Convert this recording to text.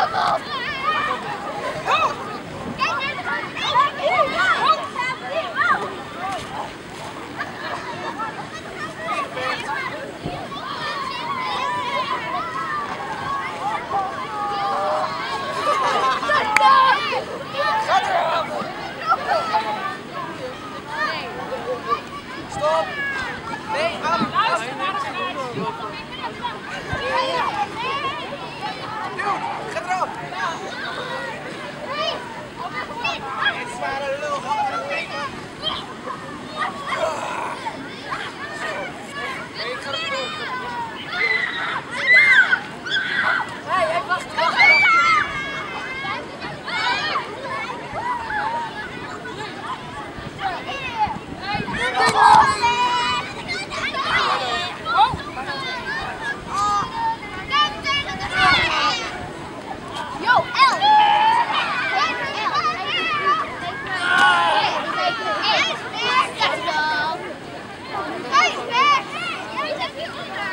Stop! Nee, aan Yeah.